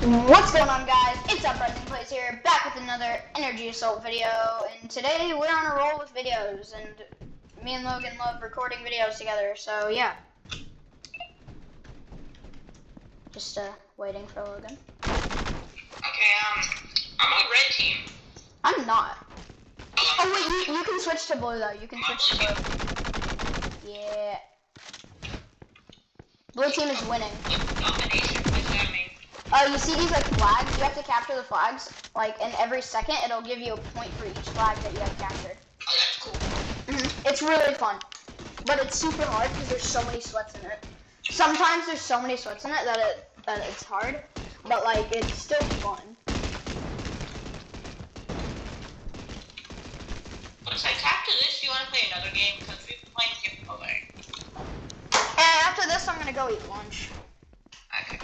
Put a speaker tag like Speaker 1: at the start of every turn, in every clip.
Speaker 1: What's going on guys? It's Uprising Plays here, back with another Energy Assault video, and today we're on a roll with videos, and me and Logan love recording videos together, so yeah. Just uh, waiting for Logan.
Speaker 2: Okay, um, I'm on red team.
Speaker 1: I'm not.
Speaker 2: Um,
Speaker 1: Oh wait, you, you can switch to blue though, you can switch to
Speaker 2: blue
Speaker 1: blue. Yeah. Blue team is winning.
Speaker 2: Domination, what does that mean?
Speaker 1: Uh, you see these like flags? You have to capture the flags. Like, in every second it'll give you a point for each flag that you have captured.
Speaker 2: Oh, that's cool.
Speaker 1: Mhm. It's really fun, but it's super hard because there's so many sweats in it. Sometimes there's so many sweats in it that it that it's hard, but like it's still fun.
Speaker 2: Once I capture this, you want to play another game? Because we've been playing.
Speaker 1: And after this, I'm gonna go eat lunch.
Speaker 2: Okay.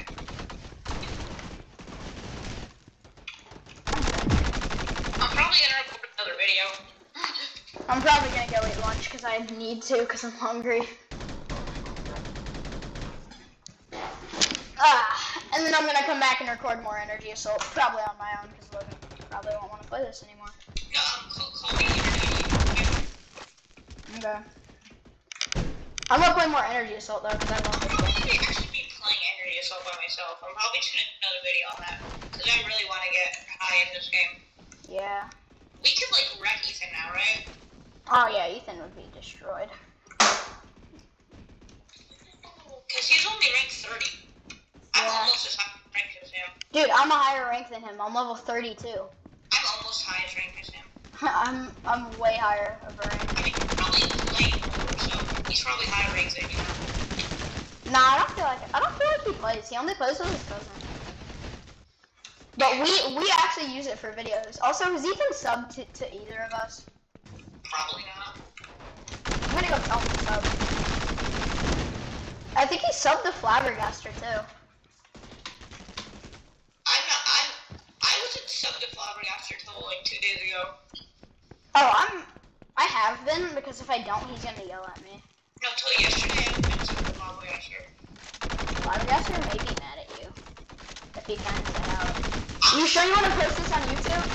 Speaker 2: I'm probably gonna record another video.
Speaker 1: I'm probably gonna go eat lunch because I need to because I'm hungry. Ah, and then I'm gonna come back and record more Energy Assault, probably on my own because Logan probably won't want to play this anymore.
Speaker 2: No, call, call
Speaker 1: Okay. I'm gonna play more Energy Assault though because I love
Speaker 2: I'm
Speaker 1: this
Speaker 2: probably gonna actually be playing Energy Assault by myself. I'm probably just gonna do another video on that. Because I really want to get high in this game.
Speaker 1: Yeah.
Speaker 2: We could, like, wreck Ethan now, right?
Speaker 1: Oh yeah, Ethan would be destroyed.
Speaker 2: Because he's only ranked 30. I'm
Speaker 1: Yeah.
Speaker 2: almost as high ranked as him.
Speaker 1: Dude, I'm a higher rank than him. I'm level 32.
Speaker 2: I'm almost high as ranked as him.
Speaker 1: I'm I'm way higher of a rank.
Speaker 2: I mean, probably playing so he's probably higher ranked than you.
Speaker 1: Nah, I don't feel like I don't feel like he plays. He only plays with his cousin. But we we actually use it for videos. Also, has Ethan subbed to, to either of us?
Speaker 2: Probably not.
Speaker 1: I'm gonna go tell him to sub. I think he subbed to Flabbergastor too.
Speaker 2: I'm not. I'm. I wasn't subbed to Flabbergastor till like two days ago.
Speaker 1: Oh, I'm I have been because if I don't, he's gonna yell at me.
Speaker 2: No, till yesterday I haven't been subbed to Flabbergastor.
Speaker 1: Flabbergastor may be mad at you if he finds that. You sure you want to post this on YouTube?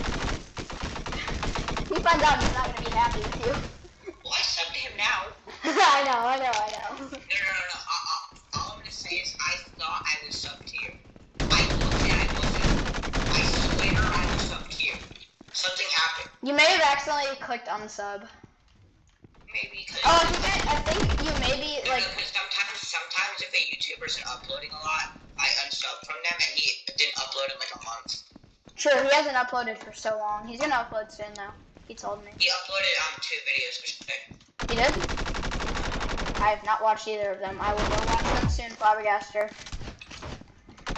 Speaker 1: He finds out he's not gonna be happy with you.
Speaker 2: Well, I subbed to him now.
Speaker 1: I know, I know, I know.
Speaker 2: No, no, no, no. Uh, uh, all I'm gonna say is I thought I was subbed to you. I looked and I. I swear I was subbed to you. Something happened.
Speaker 1: You may have accidentally clicked unsub.
Speaker 2: Maybe.
Speaker 1: Oh, I think, I, think you maybe
Speaker 2: No,
Speaker 1: like.
Speaker 2: because sometimes, if a YouTuber isn't uploading a lot, I unsub from them, and he didn't upload in like a month.
Speaker 1: Sure, he hasn't uploaded for so long. He's gonna upload soon though. He told me.
Speaker 2: He uploaded um two videos yesterday.
Speaker 1: He did? I have not watched either of them. I will go watch them soon, Flabbergastor.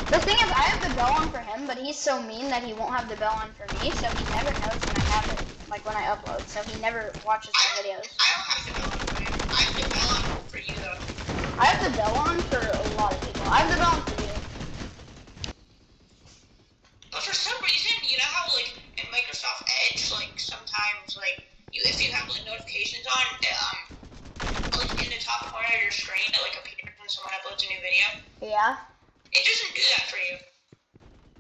Speaker 1: The thing is, I have the bell on for him, but he's so mean that he won't have the bell on for me, so he never knows when I have it, like when I upload, so he never watches my videos.
Speaker 2: I don't have the bell on for you. I have the bell on for you though.
Speaker 1: I have the bell on for a lot of people. I have the bell on for you.
Speaker 2: But for some reason, you know how like in Microsoft Edge, like sometimes like you if you have like notifications on, um, like in the top corner of your screen, it like appears when someone uploads a new video.
Speaker 1: Yeah?
Speaker 2: It doesn't do that for you.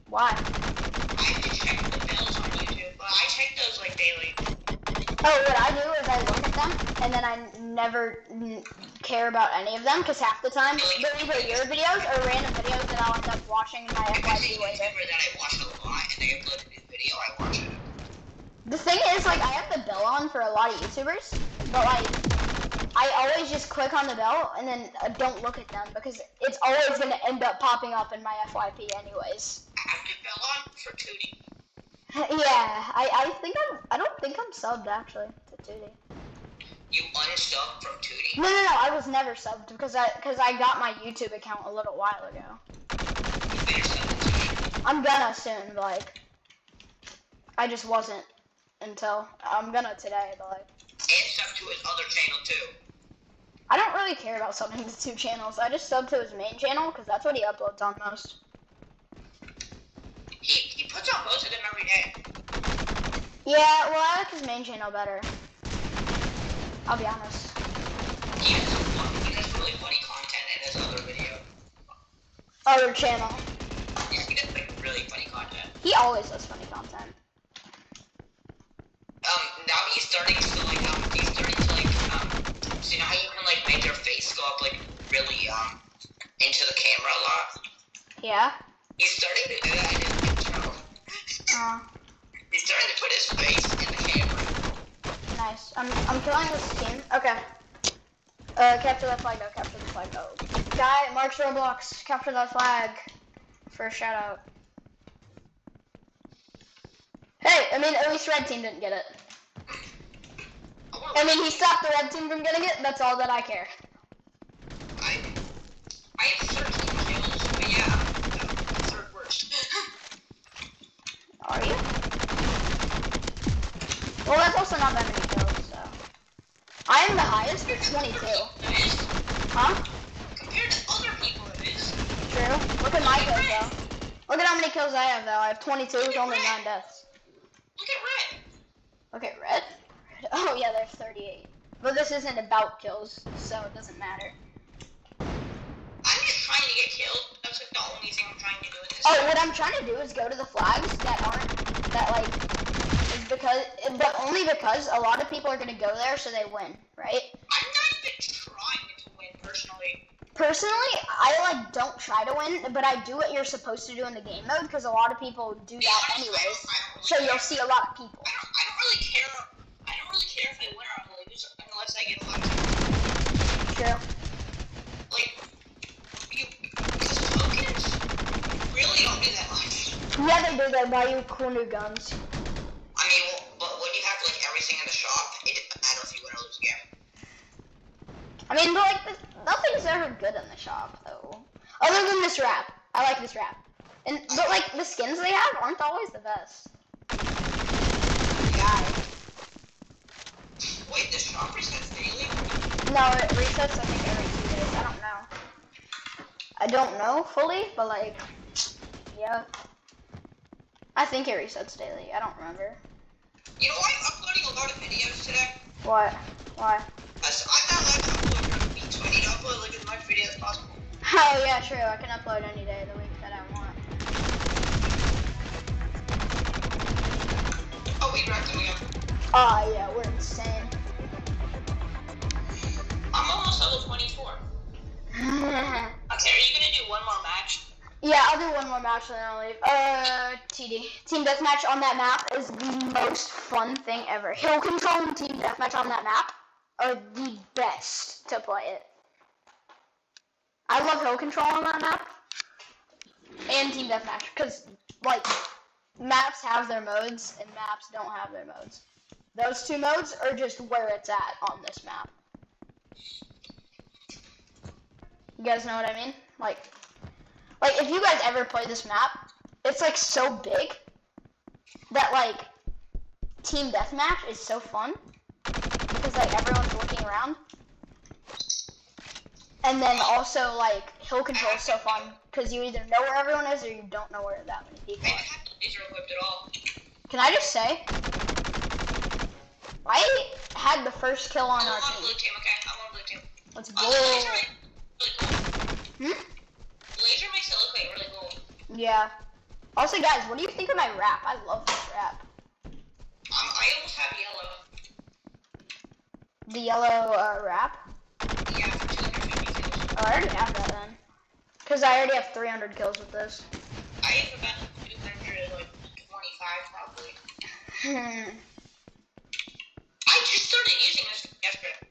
Speaker 1: Why?
Speaker 2: I have to check the bells on YouTube, but I check those like daily.
Speaker 1: Oh, what I do is I look at them, and then I never care about any of them, because half the time, they're either your videos or random videos that I'll end up watching in my FYP later.
Speaker 2: That I watch a lot and they upload a new video, I watch it.
Speaker 1: The thing is, like, I have the bell on for a lot of YouTubers, but, like, I always just click on the bell and then uh, don't look at them, because it's always going to end up popping up in my FYP anyways.
Speaker 2: I have the bell on for Tootie.
Speaker 1: yeah, I, I think I'm, I don't think I'm subbed, actually, to 2D.
Speaker 2: You unsub from Tootie.
Speaker 1: No, no, no, I was never subbed, because I, because I got my YouTube account a little while ago.
Speaker 2: You finished subbing Tootie.
Speaker 1: I'm gonna soon, like, I just wasn't until, I'm gonna today, but, like,
Speaker 2: And sub to his other channel too.
Speaker 1: I don't really care about subbing to two channels. I just sub to his main channel because that's what he uploads on most.
Speaker 2: He, he puts on most of them every day.
Speaker 1: Yeah, well, I like his main channel better. I'll be honest.
Speaker 2: He has, some fun, he has really funny content in his other video.
Speaker 1: Other channel.
Speaker 2: Yeah, he does like really funny content.
Speaker 1: He always does funny content.
Speaker 2: Um, now he's starting to like um he's starting to like um so you know how you can like make your face go up like really um into the camera a lot?
Speaker 1: Yeah.
Speaker 2: He's starting to do that in his intro.
Speaker 1: Uh,
Speaker 2: He's starting to put his face in.
Speaker 1: Nice. I'm I'm killing this team. Okay. Uh, capture that flag. No, capture the flag. Oh, guy, Mark's Roblox. Capture that flag. For a shout out. Hey, I mean, at least red team didn't get it. I mean, he stopped the red team from getting it. That's all that I care.
Speaker 2: I I have 13 kills, but yeah, no, third worst.
Speaker 1: Are you? Well, that's also not that many kills, so. I am the highest with 22.
Speaker 2: It is.
Speaker 1: Huh?
Speaker 2: Compared to other people, it is.
Speaker 1: True. Look at my kills, though. Look at how many kills I have, though. I have 22 with only 9 deaths.
Speaker 2: Look at Red.
Speaker 1: Look at red? Oh, yeah, there's 38. But this isn't about kills, so it doesn't matter.
Speaker 2: I'm just trying to get killed. That's like the only thing I'm trying to do.
Speaker 1: Oh, what I'm trying to do is go to the flags that aren't, that, like, is because, but only because a lot of people are gonna go there so they win, right?
Speaker 2: I'm not even trying to win personally.
Speaker 1: Personally, I like don't try to win, but I do what you're supposed to do in the game mode because a lot of people do
Speaker 2: Yeah,
Speaker 1: that
Speaker 2: I
Speaker 1: anyways.
Speaker 2: I don't- I don't really
Speaker 1: So
Speaker 2: care.
Speaker 1: you'll see a lot of people.
Speaker 2: I don't, I don't really care. I don't really care if I win or lose unless I get a lot of kills.
Speaker 1: True.
Speaker 2: Like, you, tokens really don't do that much.
Speaker 1: Yeah, they do. They buy you cool new guns.
Speaker 2: I mean, but like,
Speaker 1: nothing's ever good in the shop though. Other than this wrap, I like this wrap. And but like the skins they have aren't always the best.
Speaker 2: Yeah. Wait, the shop resets daily?
Speaker 1: No, it resets I think every two days. I don't know. I don't know fully, but like, yeah. I think it resets daily. I don't remember.
Speaker 2: You know, I'm uploading a lot of videos today.
Speaker 1: What? Why?
Speaker 2: Upload like as much video as possible.
Speaker 1: Oh yeah, true. I can upload any day of the week that I want.
Speaker 2: Oh wait, right, there we go.
Speaker 1: Oh yeah, we're insane.
Speaker 2: I'm almost level 24. Okay, are you gonna do one more match?
Speaker 1: Yeah, I'll do one more match and then I'll leave. Uh, TD. Team deathmatch on that map is the most fun thing ever. Hill control and team deathmatch on that map are the best to play it. I love hill control on that map and team deathmatch because like maps have their modes and maps don't have their modes. Those two modes are just where it's at on this map. You guys know what I mean? Like, like if you guys ever play this map, it's like so big that like team deathmatch is so fun because like everyone's looking around. And then also like hill control is so fun because you either know where everyone is or you don't know where that many people are.
Speaker 2: have equipped at all.
Speaker 1: Can I just say, I had the first kill on
Speaker 2: I'm
Speaker 1: our
Speaker 2: on
Speaker 1: team.
Speaker 2: blue team, okay? I'm on blue team.
Speaker 1: Let's go.
Speaker 2: really cool.
Speaker 1: Hmm?
Speaker 2: Laser makes it look like really cool.
Speaker 1: Yeah. Also, guys, what do you think of my rap? I love this rap.
Speaker 2: Um, I almost have yellow.
Speaker 1: The yellow uh, wrap.
Speaker 2: Yeah, for 250 kills.
Speaker 1: Oh, I already have that then. Because I already have 300 kills with this.
Speaker 2: I have about 200, like 25 probably.
Speaker 1: Hmm.
Speaker 2: I just started using this yesterday.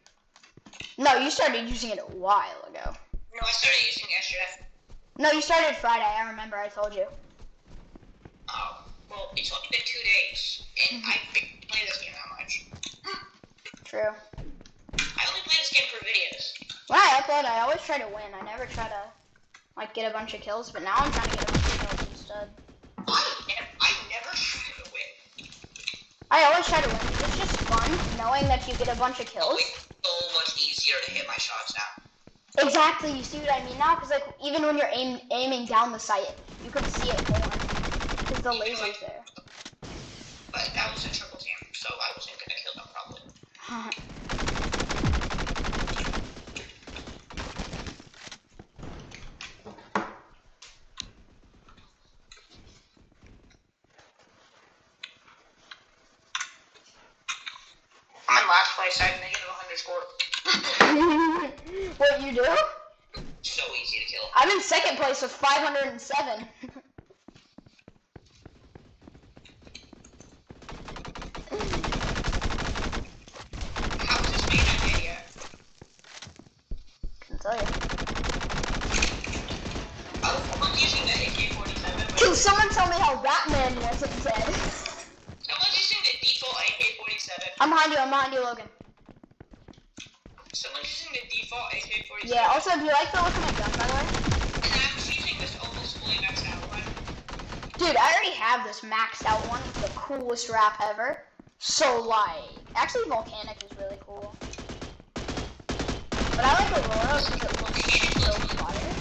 Speaker 1: No, you started using it a while ago.
Speaker 2: No, I started using it yesterday.
Speaker 1: No, you started Friday. I remember. I told you.
Speaker 2: Oh, well, it's only been two days, and I didn't play this game that much.
Speaker 1: True.
Speaker 2: I only play this game for videos.
Speaker 1: When I upload, I always try to win. I never try to like get a bunch of kills, but now I'm trying to get a bunch of kills instead.
Speaker 2: I never, I never try to win.
Speaker 1: I always try to win. It's just fun knowing that you get a bunch of kills.
Speaker 2: It's so much easier to hit my shots now.
Speaker 1: Exactly. You see what I mean now? Because like even when you're aim, aiming down the sight, you can see it more because the laser's there.
Speaker 2: But that was a triple team, so I wasn't gonna kill them probably.
Speaker 1: I'm in second place with 507.
Speaker 2: How is this made?
Speaker 1: Can tell you.
Speaker 2: Oh, Someone's using the AK-47.
Speaker 1: Can someone tell me how Batman wasn't dead?
Speaker 2: Someone's using the default AK-47.
Speaker 1: I'm behind you. I'm behind you, Logan.
Speaker 2: Someone's using the default AK-47.
Speaker 1: Yeah. Also, do you like the look of my gun, by the way? Dude, I already have this maxed out one. The coolest wrap ever. So like, actually, volcanic is really cool. But I like Aurora because it looks so fire.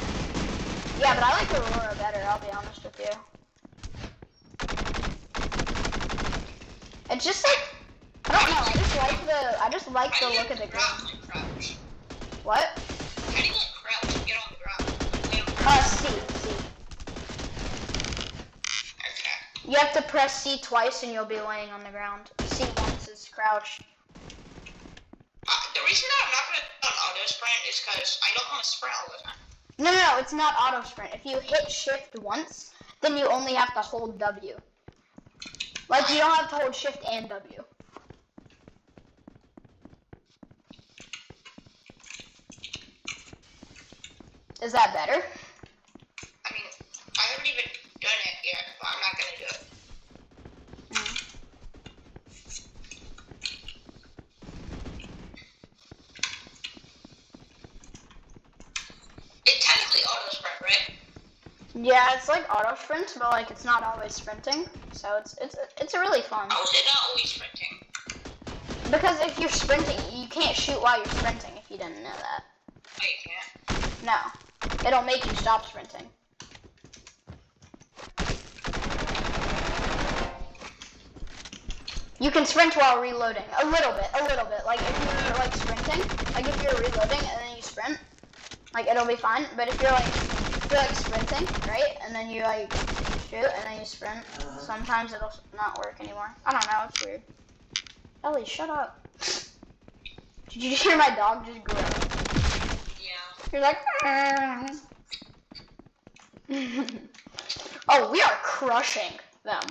Speaker 1: Yeah, but I like Aurora better. I'll be honest with you. It's just like I don't know. I just like the I just like the
Speaker 2: How do you
Speaker 1: look of the gun.
Speaker 2: crouch, like, crouch?
Speaker 1: What?
Speaker 2: How do you crouch and get on the ground? Lay on the ground.
Speaker 1: Uh, C, C.
Speaker 2: Okay.
Speaker 1: You have to press C twice and you'll be laying on the ground. C once is crouch.
Speaker 2: Uh, the reason that I'm not gonna do an auto sprint is because I don't want to sprint all the time.
Speaker 1: No, no, no, it's not auto sprint. If you hit shift once, then you only have to hold W. Like you don't have to hold shift and W. Is that better?
Speaker 2: I mean, I haven't even done it yet, but I'm not gonna do it. It's technically auto sprint, right?
Speaker 1: Yeah, it's like auto sprint, but like it's not always sprinting. So it's it's it's really fun.
Speaker 2: Is it not always sprinting?
Speaker 1: Because if you're sprinting, you can't shoot while you're sprinting. If you didn't know that.
Speaker 2: Oh, you can't.
Speaker 1: No, it'll make you stop sprinting. You can sprint while reloading. A little bit, a little bit. Like if you're like sprinting, like if you're reloading and then you sprint, like it'll be fine. But if you're like you're like sprinting, right, and then you like shoot and then you sprint, uh-huh. sometimes it'll not work anymore. I don't know. It's weird. Ellie, shut up. Did you hear my dog just growl?
Speaker 2: Yeah.
Speaker 1: You're like, mm. oh, we are crushing them.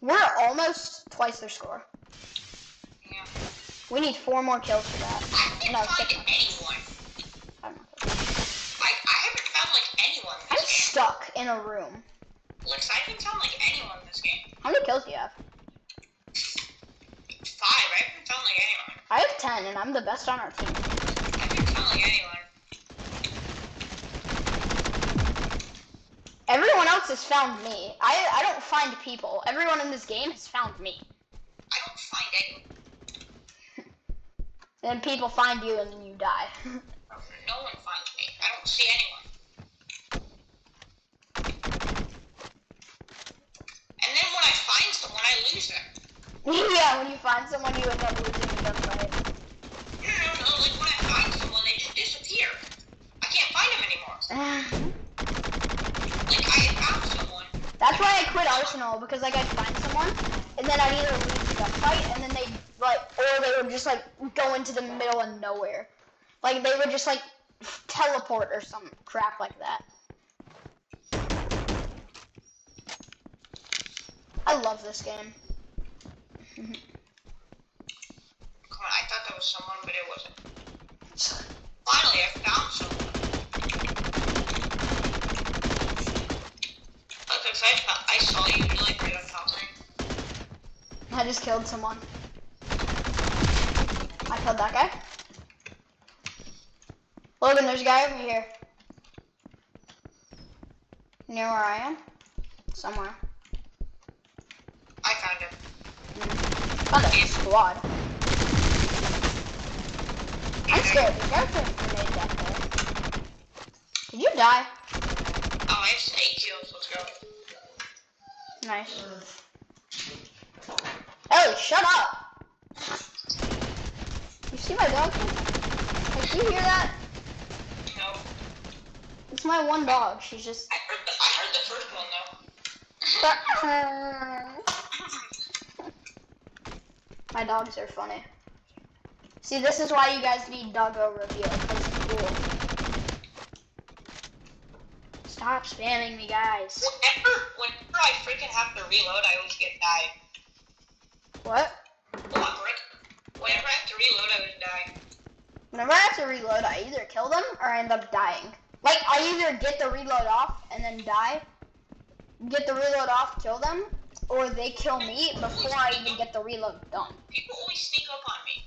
Speaker 1: We're almost twice their score.
Speaker 2: Yeah.
Speaker 1: We need four more kills for that.
Speaker 2: I haven't
Speaker 1: No,
Speaker 2: found
Speaker 1: six more.
Speaker 2: anyone.
Speaker 1: I don't know.
Speaker 2: Like, I haven't found like anyone in
Speaker 1: I'm
Speaker 2: this game.
Speaker 1: Stuck in a room.
Speaker 2: Like, I haven't like anyone in this game.
Speaker 1: How many kills do you have?
Speaker 2: Five. I haven't like anyone.
Speaker 1: I have ten, and I'm the best on our team.
Speaker 2: I haven't like anyone.
Speaker 1: Everyone else has found me. I I don't find people. Everyone in this game has found me.
Speaker 2: I don't find anyone.
Speaker 1: Then people find you, and then you die.
Speaker 2: No one finds me. I don't see anyone. And then when I find I them.
Speaker 1: yeah, when you find someone, you end up losing the gunfight.
Speaker 2: No, no, no. Like when I find someone, they just disappear. I can't find them anymore. Like I found someone.
Speaker 1: That's why I quit Arsenal because like I'd find someone and then I'd either lose the fight, and then they'd, like or they would just like go into the middle of nowhere. Like they would just like teleport or some crap like that. I love this game.
Speaker 2: Come on, I thought that was someone, but it wasn't. Finally, I found someone. Okay, so I, I saw you like right on top of me.
Speaker 1: I just killed someone. I killed that guy. Logan, there's a guy over here. Near where I am? Somewhere.
Speaker 2: I found him.
Speaker 1: Found a squad. I'm scared. If you made that there. Did you die?
Speaker 2: Oh, I have eight kills. Let's go.
Speaker 1: Nice. Ellie, shut up! You see my dog? Like, do you hear that?
Speaker 2: No,
Speaker 1: It's my one dog. She's just.
Speaker 2: I heard the, I heard the first one though.
Speaker 1: Uh, My dogs are funny. See, this is why you guys need doggo review, it's cool. Stop spamming me, guys.
Speaker 2: Whenever, whenever I freaking have to reload, I always get died.
Speaker 1: What?
Speaker 2: Whenever I have to reload, I always die.
Speaker 1: Whenever I have to reload, I either kill them or I end up dying. Like, I either get the reload off and then die, get the reload off, kill them, or they kill me before I even get the reload done.
Speaker 2: People always sneak up on me.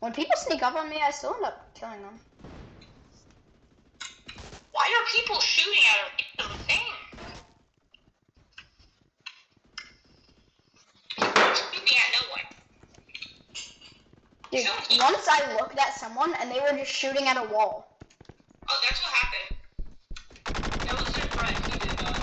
Speaker 1: When people sneak up on me, I still end up killing them.
Speaker 2: Why are people shooting at a thing? Shooting at no one.
Speaker 1: Dude, once I looked at someone and they were just shooting at a wall.
Speaker 2: Oh, that's what happened. That was their friend who did that.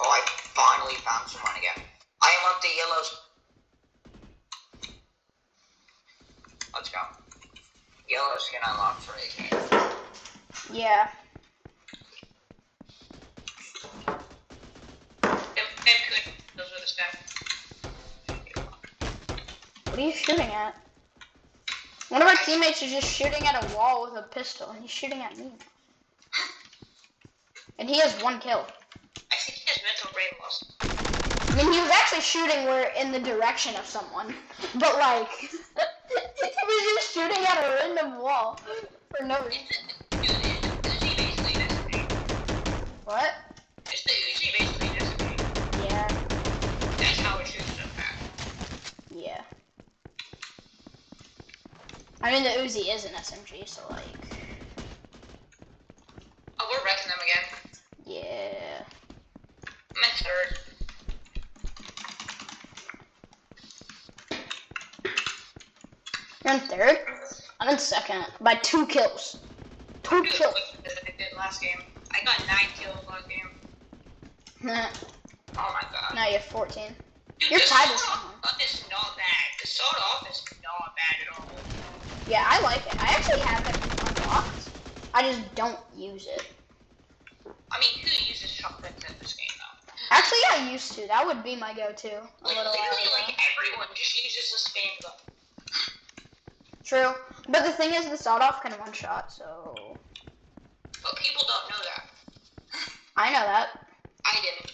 Speaker 2: Oh, I finally found someone again. I am up the yellows. Let's go. Yellows can unlock for 18.
Speaker 1: Yeah.
Speaker 2: Them, them could, those are the stuff.
Speaker 1: What are you shooting at? One of our teammates is just shooting at a wall with a pistol, and he's shooting at me. And he has one kill.
Speaker 2: I think he has mental brain loss.
Speaker 1: I mean, he was actually shooting where in the direction of someone, but like, he was just shooting at a random wall for no reason.
Speaker 2: Dude, is Uzi basically this thing?
Speaker 1: What? I mean, the Uzi is an SMG, so like,
Speaker 2: Oh, we're wrecking them again.
Speaker 1: yeah.
Speaker 2: I'm in third.
Speaker 1: You're in third. I'm in second by two kills. Two kills.
Speaker 2: what I did last game. I got nine kills last game.
Speaker 1: Nah,
Speaker 2: Oh my god.
Speaker 1: now you have 14.
Speaker 2: Dude,
Speaker 1: You're tied with someone.
Speaker 2: not bad. The sawed off is not bad at all.
Speaker 1: Yeah, I like it. I actually have it unlocked. I just don't use it.
Speaker 2: I mean, who uses shotguns in this game though?
Speaker 1: Actually, I used to. That would be my go-to a
Speaker 2: Like
Speaker 1: little
Speaker 2: literally, like everyone just uses a spam gun.
Speaker 1: True. But the thing is, the sawed-off can one-shot, so...
Speaker 2: But people don't know that.
Speaker 1: I know that.
Speaker 2: I didn't.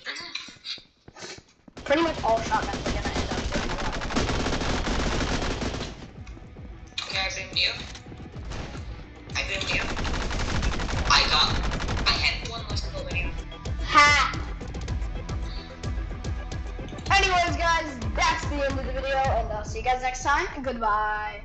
Speaker 1: Pretty much all shotguns are gonna end up doing a lot.
Speaker 2: Okay, I boomed you. I got. I had one less you.
Speaker 1: Ha! Anyways, guys, that's the end of the video, and I'll see you guys next time. Goodbye.